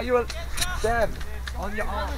Are you a Dev on your arm?